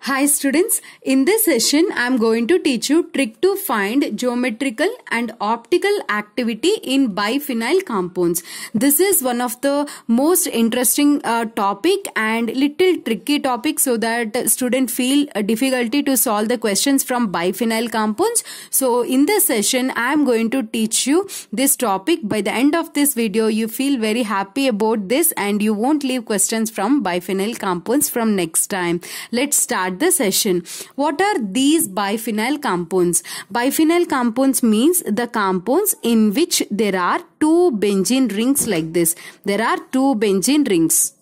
Hi students, in this session I am going to teach you trick to find geometrical and optical activity in biphenyl compounds. This is one of the most interesting uh, topic and little tricky topic so that student feel difficulty to solve the questions from biphenyl compounds. So in this session I am going to teach you this topic. By the end of this video you feel very happy about this and you won't leave questions from biphenyl compounds from next time. Let's start the session. What are these biphenyl compounds? Biphenyl compounds means the compounds in which there are two benzene rings like this. There are two benzene rings.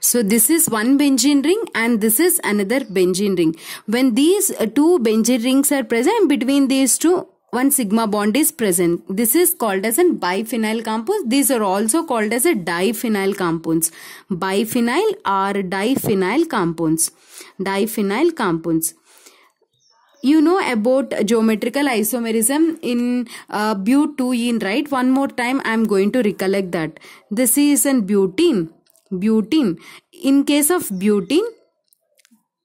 So this is one benzene ring and this is another benzene ring. When these two benzene rings are present between these two one sigma bond is present. This is called as a biphenyl compound. These are also called as a diphenyl compounds. Biphenyl or diphenyl compounds. Diphenyl compounds. You know about geometrical isomerism in uh, butene, right? One more time I am going to recollect that. This is an butene. Butene. In case of butene,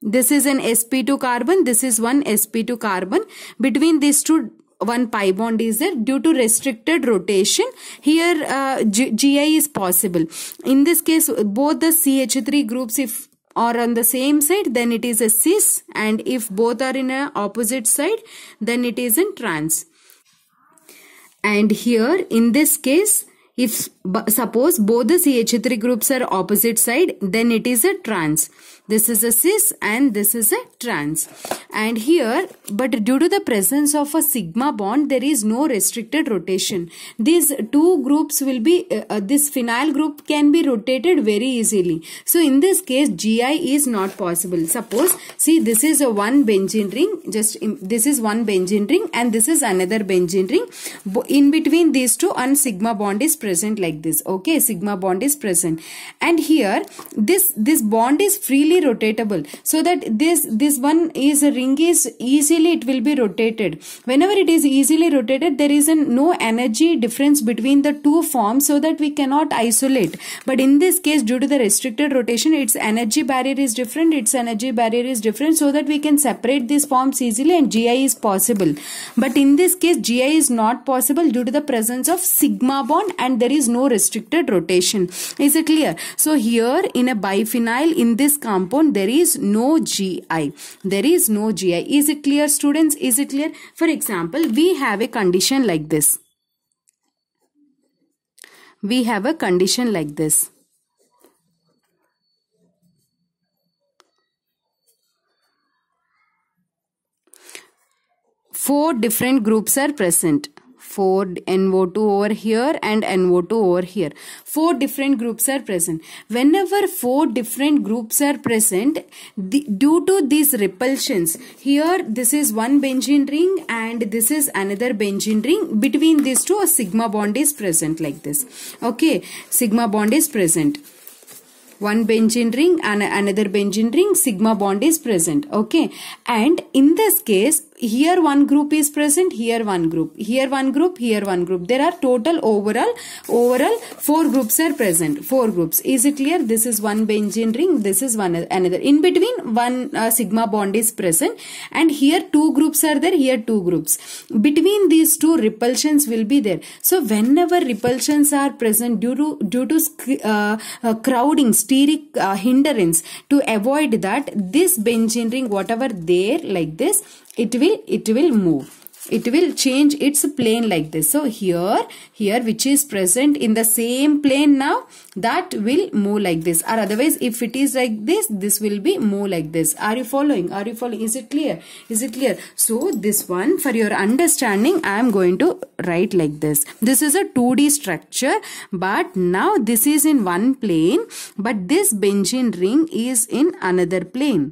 this is an sp2 carbon this is one sp2 carbon between these two one pi bond is there due to restricted rotation. Here uh, gi is possible. In this case both the ch3 groups if are on the same side then it is a cis and if both are in a opposite side then it is in trans. And here in this case if suppose both the CH3 groups are opposite side then it is a trans. This is a cis and this is a trans. And here but due to the presence of a sigma bond there is no restricted rotation. These two groups will be uh, uh, this phenyl group can be rotated very easily. So in this case gi is not possible. Suppose see this is a one benzene ring just this is one benzene ring and this is another benzene ring. In between these two one sigma bond is present like this okay? Sigma bond is present. And here this this bond is freely rotatable. So that this this one is a ring is easily it will be rotated. Whenever it is easily rotated there is a no energy difference between the two forms so that we cannot isolate. But in this case due to the restricted rotation its energy barrier is different its energy barrier is different so that we can separate these forms easily and gi is possible. But in this case gi is not possible due to the presence of sigma bond and there is no restricted rotation. Is it clear? So here in a biphenyl in this compound there is no gi there is no gi is it clear students? Is it clear? For example we have a condition like this. We have a condition like this. Four different groups are present 4 NO2 over here and NO2 over here. Four different groups are present. Whenever four different groups are present, the, due to these repulsions, here this is one benzene ring and this is another benzene ring. Between these two, a sigma bond is present like this. Okay, sigma bond is present one benzene ring and another benzene ring sigma bond is present okay and in this case here one group is present here one group. Here one group here one group. There are total overall overall four groups are present. Four groups. Is it clear? This is one benzene ring this is one another. In between one uh, sigma bond is present and here two groups are there here two groups. Between these two repulsions will be there. So whenever repulsions are present due to due to uh, uh, crowding steric uh, hindrance to avoid that this benzene ring whatever there like this it will it will move. It will change its plane like this. So here here which is present in the same plane now that will move like this. Or otherwise if it is like this this will be move like this. Are you following? Are you following? Is it clear? Is it clear? So this one for your understanding i am going to write like this. This is a 2d structure but now this is in one plane but this benzene ring is in another plane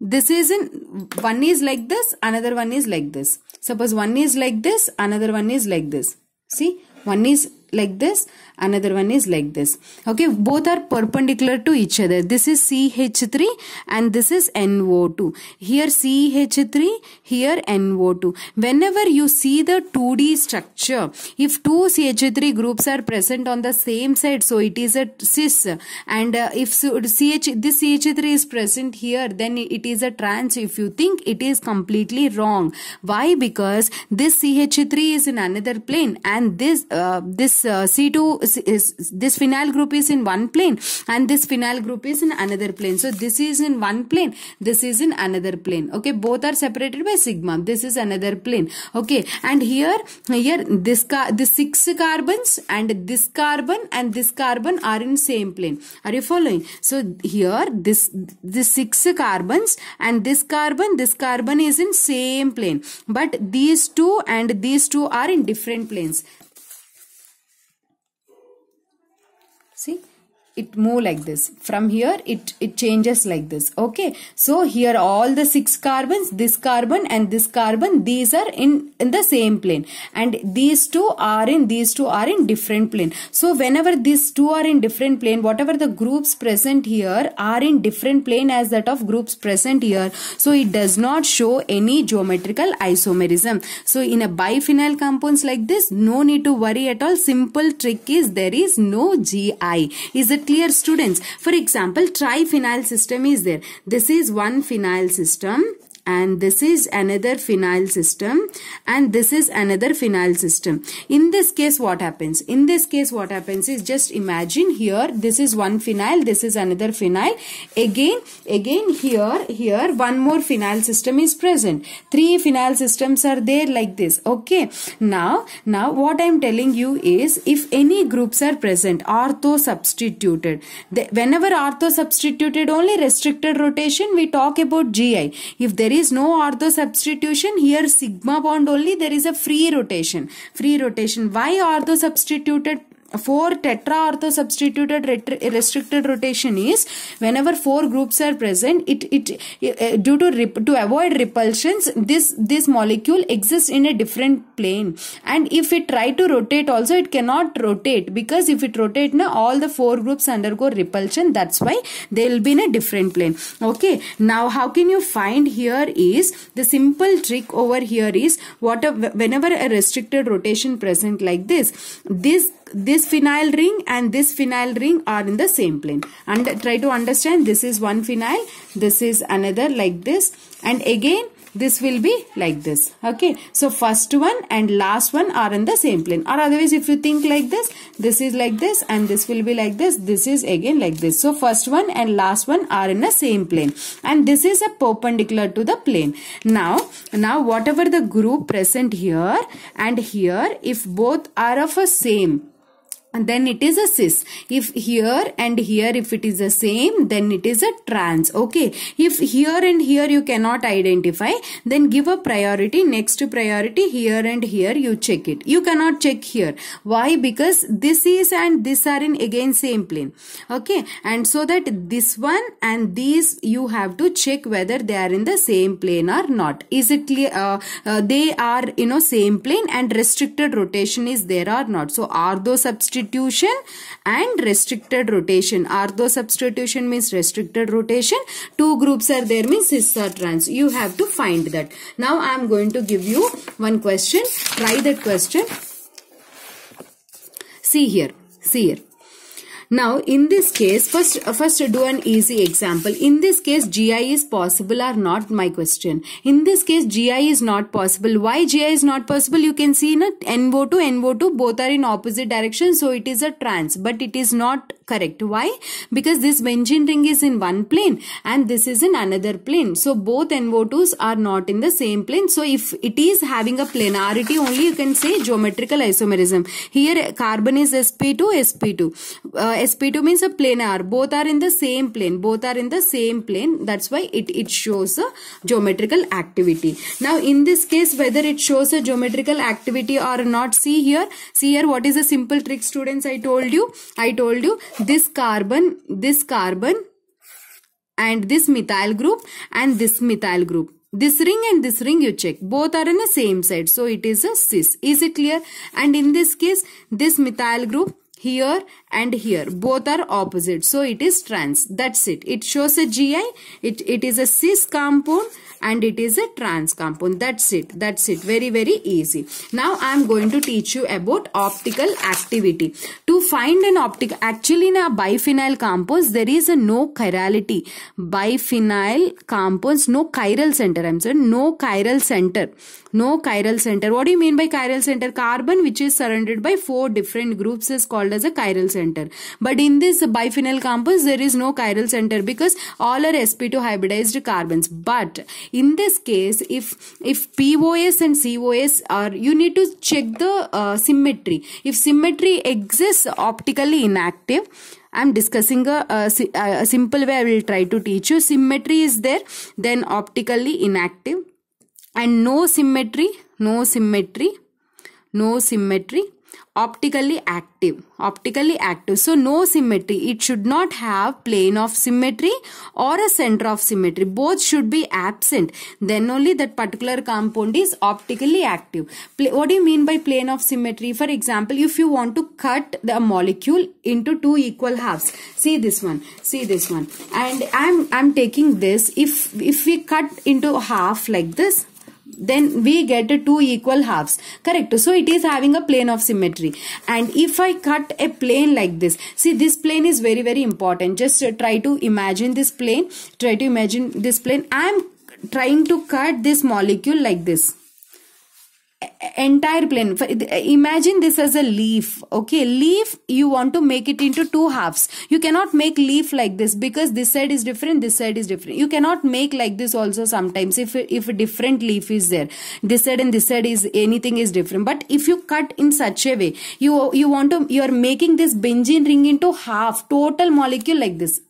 this is in one is like this another one is like this. Suppose one is like this another one is like this. See one is like this another one is like this. Okay both are perpendicular to each other. This is ch3 and this is no2 here ch3 here no2 whenever you see the 2d structure if two ch3 groups are present on the same side so it is a cis. And uh, if ch this ch3 is present here then it is a trans. If you think it is completely wrong. Why? Because this ch3 is in another plane and this uh, this uh, c2 is this phenyl group is in one plane and this phenyl group is in another plane. So this is in one plane this is in another plane. Okay both are separated by sigma. This is another plane. Okay and here here this car this six carbons and this carbon and this carbon are in same plane. Are you following? So here this this six carbons and this carbon this carbon is in same plane. But these two and these two are in different planes see it move like this. From here it it changes like this. Okay. So here all the six carbons this carbon and this carbon these are in in the same plane. And these two are in these two are in different plane. So whenever these two are in different plane whatever the groups present here are in different plane as that of groups present here. So it does not show any geometrical isomerism. So in a biphenyl compounds like this no need to worry at all. Simple trick is there is no gi is it clear students. For example triphenyl system is there. This is one phenyl system and this is another phenyl system. And this is another phenyl system. In this case what happens? In this case what happens is just imagine here this is one phenyl this is another phenyl. Again again here here one more phenyl system is present. Three phenyl systems are there like this. Okay. Now now what i'm telling you is if any groups are present ortho substituted whenever ortho substituted only restricted rotation we talk about gi if there is is no ortho substitution. Here sigma bond only. There is a free rotation. Free rotation. Why ortho substituted for tetra ortho substituted restricted rotation is whenever four groups are present it it uh, due to to avoid repulsions this this molecule exists in a different plane. And if it try to rotate also it cannot rotate because if it rotate now all the four groups undergo repulsion. That's why they will be in a different plane. Okay. Now how can you find here is the simple trick over here is what a, whenever a restricted rotation present like this this this phenyl ring and this phenyl ring are in the same plane. And try to understand this is one phenyl this is another like this. And again this will be like this. Okay. So first one and last one are in the same plane. Or otherwise if you think like this this is like this and this will be like this this is again like this. So first one and last one are in the same plane. And this is a perpendicular to the plane. Now now whatever the group present here and here if both are of a same and then it is a cis. If here and here if it is the same then it is a trans. Okay. If here and here you cannot identify then give a priority. Next to priority here and here you check it. You cannot check here. Why? Because this is and this are in again same plane. Okay. And so that this one and these you have to check whether they are in the same plane or not. Is it clear? Uh, uh, they are you know same plane and restricted rotation is there or not. So ortho substitute substitution and restricted rotation. Ortho substitution means restricted rotation. Two groups are there means cis or trans. You have to find that. Now I am going to give you one question. Try that question. See here. See here. Now, in this case, first, uh, first do an easy example. In this case, GI is possible or not, my question. In this case, GI is not possible. Why GI is not possible? You can see in a NO2, NO2, both are in opposite direction. So, it is a trans, but it is not correct. Why? Because this benzene ring is in one plane and this is in another plane. So, both NO2s are not in the same plane. So, if it is having a planarity only, you can say geometrical isomerism. Here, carbon is sp2, sp2. Uh, sp2 means a planar both are in the same plane both are in the same plane that's why it it shows a geometrical activity now in this case whether it shows a geometrical activity or not see here see here what is a simple trick students i told you i told you this carbon this carbon and this methyl group and this methyl group. This ring and this ring you check. Both are in the same side. So it is a cis. Is it clear? And in this case this methyl group here and here. Both are opposite. So it is trans. That's it. It shows a gi it it is a cis compound and it is a trans compound. That's it. That's it. Very very easy. Now i am going to teach you about optical activity. To find an optic actually in a biphenyl compounds there is a no chirality. Biphenyl compounds no chiral center. I'm sorry no chiral center. No chiral center. What do you mean by chiral center? Carbon which is surrounded by four different groups is called as a chiral center but in this biphenyl compounds there is no chiral center because all are sp2 hybridized carbons. But in this case if if pos and cos are you need to check the uh, symmetry. If symmetry exists optically inactive I'm discussing a, a, a simple way I will try to teach you. Symmetry is there, then optically inactive. And no symmetry, no symmetry, no symmetry optically active optically active. So no symmetry. It should not have plane of symmetry or a center of symmetry. Both should be absent. Then only that particular compound is optically active. What do you mean by plane of symmetry? For example if you want to cut the molecule into two equal halves. See this one. See this one. And i'm i'm taking this. If if we cut into half like this then we get two equal halves. Correct. So it is having a plane of symmetry. And if i cut a plane like this see this plane is very very important. Just uh, try to imagine this plane. Try to imagine this plane. I am trying to cut this molecule like this entire plane. Imagine this as a leaf okay? Leaf you want to make it into two halves. You cannot make leaf like this because this side is different this side is different. You cannot make like this also sometimes if if a different leaf is there. This side and this side is anything is different. But if you cut in such a way you you want to you are making this benzene ring into half total molecule like this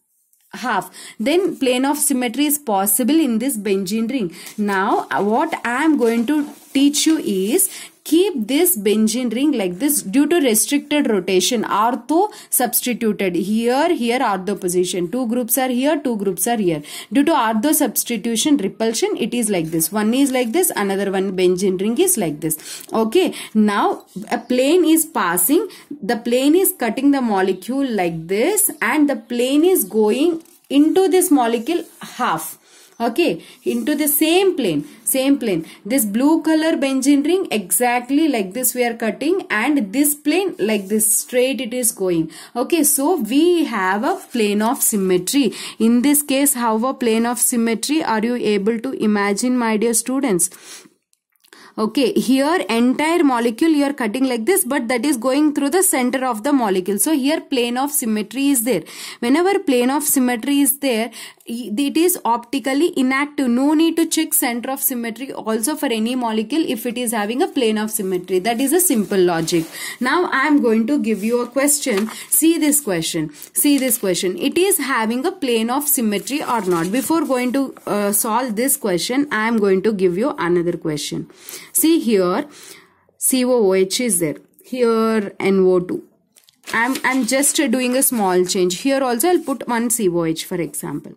half. Then plane of symmetry is possible in this benzene ring. Now what i am going to teach you is keep this benzene ring like this due to restricted rotation. Ortho substituted. Here here ortho position. Two groups are here two groups are here. Due to ortho substitution repulsion it is like this. One is like this another one benzene ring is like this. Okay now a plane is passing. The plane is cutting the molecule like this and the plane is going into this molecule half okay into the same plane same plane. This blue color benzene ring exactly like this we are cutting and this plane like this straight it is going. Okay so we have a plane of symmetry. In this case how a plane of symmetry are you able to imagine my dear students okay here entire molecule you are cutting like this but that is going through the center of the molecule. So here plane of symmetry is there. Whenever plane of symmetry is there it is optically inactive. No need to check center of symmetry also for any molecule if it is having a plane of symmetry. That is a simple logic. Now i am going to give you a question. See this question. See this question. It is having a plane of symmetry or not? Before going to uh, solve this question i am going to give you another question see here COOH is there here NO2 I'm, I'm just uh, doing a small change here also I'll put one COH for example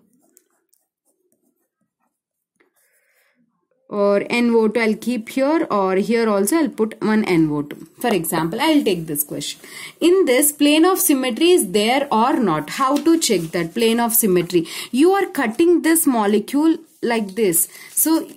or NO2 I'll keep here or here also I'll put one NO2. For example, I'll take this question. In this plane of symmetry is there or not? How to check that plane of symmetry? You are cutting this molecule like this. So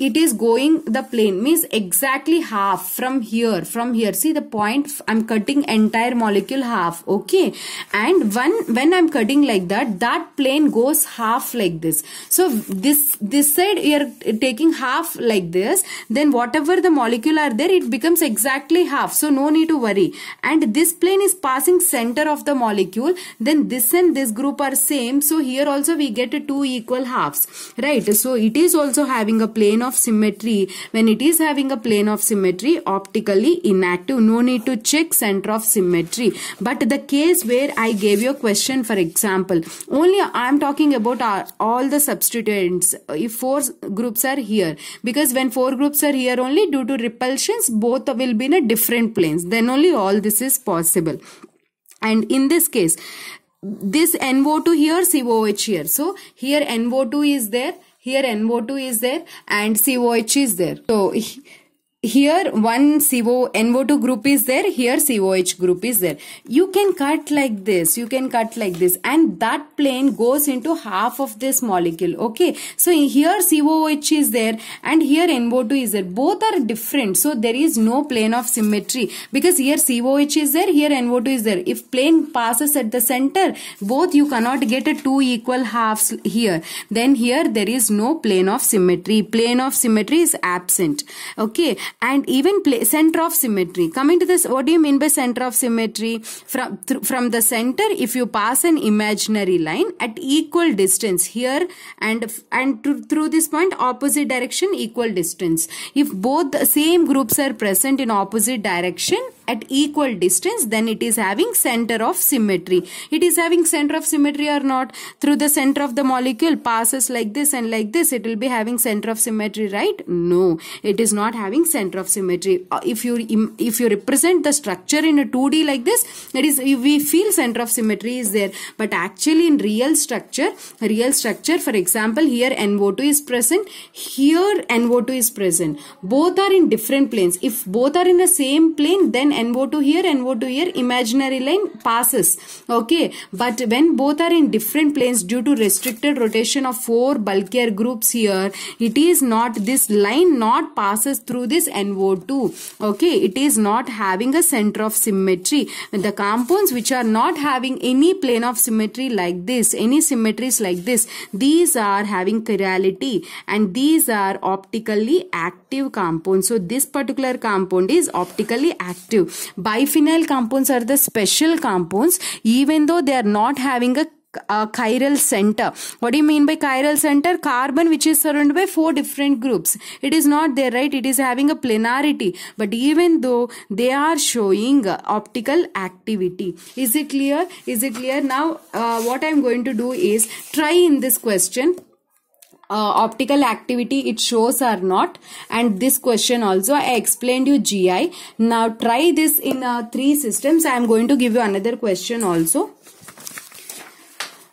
it is going the plane means exactly half from here from here. See the point i'm cutting entire molecule half okay? And when when i'm cutting like that that plane goes half like this. So this this side you're taking half like this then whatever the molecule are there it becomes exactly half. So no need to worry. And this plane is passing center of the molecule then this and this group are same. So here also we get two equal halves right? So it is also having a plane of symmetry. When it is having a plane of symmetry optically inactive no need to check center of symmetry. But the case where I gave you a question for example only I am talking about our, all the substituents uh, if four groups are here. Because when four groups are here only due to repulsions both will be in a different planes. Then only all this is possible. And in this case this NO2 here COH here. So here NO2 is there here NO2 is there and COH is there. So here one CO NO2 group is there. Here COH group is there. You can cut like this. You can cut like this. And that plane goes into half of this molecule. Okay. So here COH is there and here NO2 is there. Both are different. So there is no plane of symmetry because here COH is there. Here NO2 is there. If plane passes at the center both you cannot get a two equal halves here. Then here there is no plane of symmetry. Plane of symmetry is absent. Okay and even play, center of symmetry. Coming to this what do you mean by center of symmetry? From from the center if you pass an imaginary line at equal distance here and and through this point opposite direction equal distance. If both the same groups are present in opposite direction at equal distance then it is having center of symmetry. It is having center of symmetry or not? Through the center of the molecule passes like this and like this it will be having center of symmetry right? No it is not having center of symmetry. Uh, if you if you represent the structure in a 2d like this it is we feel center of symmetry is there. But actually in real structure real structure for example here NO2 is present here NO2 is present. Both are in different planes. If both are in the same plane then NO2 here, NO2 here, imaginary line passes. Okay. But when both are in different planes due to restricted rotation of four bulkier groups here, it is not, this line not passes through this NO2. Okay. It is not having a center of symmetry. The compounds which are not having any plane of symmetry like this, any symmetries like this, these are having chirality and these are optically active compounds. So this particular compound is optically active. Biphenyl compounds are the special compounds even though they are not having a a chiral center. What do you mean by chiral center? Carbon which is surrounded by four different groups. It is not there, right? It is having a planarity. But even though they are showing optical activity. Is it clear? Is it clear? Now, uh, what I am going to do is try in this question uh, optical activity it shows or not. And this question also I explained you GI now try this in uh, three systems. I am going to give you another question also.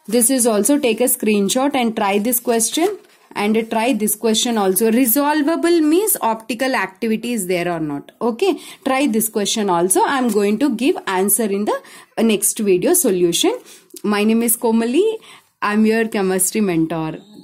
This is also take a screenshot and try this question. And try this question also. Resolvable means optical activity is there or not. Okay? Try this question also. I am going to give answer in the next video solution. My name is komali. I'm your chemistry mentor